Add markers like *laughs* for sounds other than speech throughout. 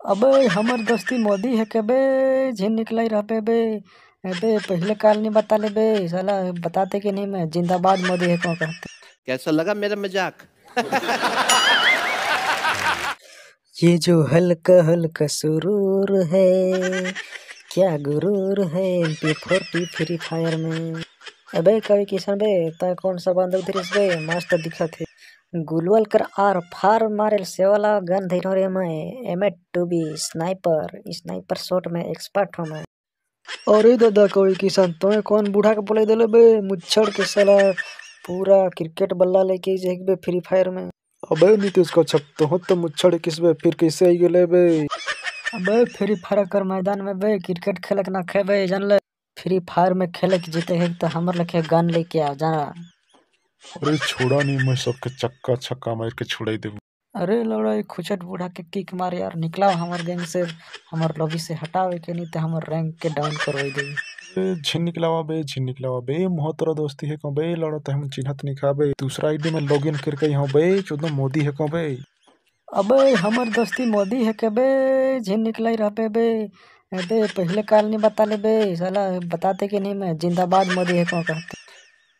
अबे हमर दोस्ती मोदी है के बे? झिन निकलाई रहबे बे। अबे पहले काल नहीं बता ले बे। साला बताते कि नहीं मैं? जिंदाबाद मोदी है कौन कहते? कैसा लगा मेरा मज़ाक? *laughs* ये जो हल्का हल्का सुरूर है क्या गुरूर है एमपी फोर्टी फ्री फायर में। अबे कवि किशन बे तय कौन सा बंदूक धरिस बे? मस्त दिखत है। गुलवल कर आर फार मारेल से वाला गन धइनो रे मैं aim to be sniper sniper shot में एक्सपर्ट हूँ मैं। अरे दादा कवि किशन तुम्हें कौन बूढ़ा के बोले दिले बे? मुच्छड़ के साला पूरा क्रिकेट बल्ला लेके जाइक बे फ्री फायर में। अबे नीतीश कच्छप तो हो तो मुच्छड़ किसबे फिर कैसे आई गेले बे? अबे फ्री फायर कर मैदान में बे क्रिकेट खेलक ना खेबे जान ले फ्री फायर में खेले के जीते है तो हमर लेके गन लेके आ जाना अरे छोड़ा नहीं मैं सबके चक्का छक्का मार के छोड़ाई देबू अरे लौड़ा ये खुचट बूढ़ा के किक मार यार निकला हमार गैंग से हमार लॉबी से हटावे के नहीं तो हमार रैंक के डाउन करवाई देगी झिन निकलावा बे झिन निकलावा बे मोह दोस्ती है को बे? लड़ा तो हम चिन्हत नहीं खाबे दूसरा आईडी में लॉगिन करके यहाँ बे चौदह मोदी है को बे? अबे हमर दोस्ती मोदी है के बे? झिन निकलाई रहबे बे। अबे पहले काल नहीं बता ले बे साला बताते कि नहीं मैं जिंदाबाद मोदी है कौन कहते?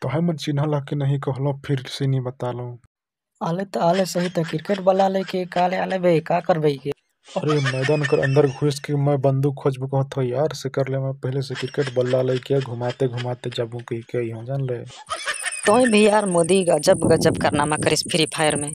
तो है मन चिन्हला के नहीं कहलो फिर से नहीं बता लो। आले तो आले सही तो क्रिकेट बल्ला लेके काले आले बे का करबे के? अरे मैदान कर अंदर घुस के मैं बंदूक खोज कहत हो यार से कर ले मैं पहले से क्रिकेट बल्ला लेके घुमाते घुमाते जाबू के के यहाँ जान ले। तो भी यार मोदी गजब गजब कारनामा करिस फ्री फायर में।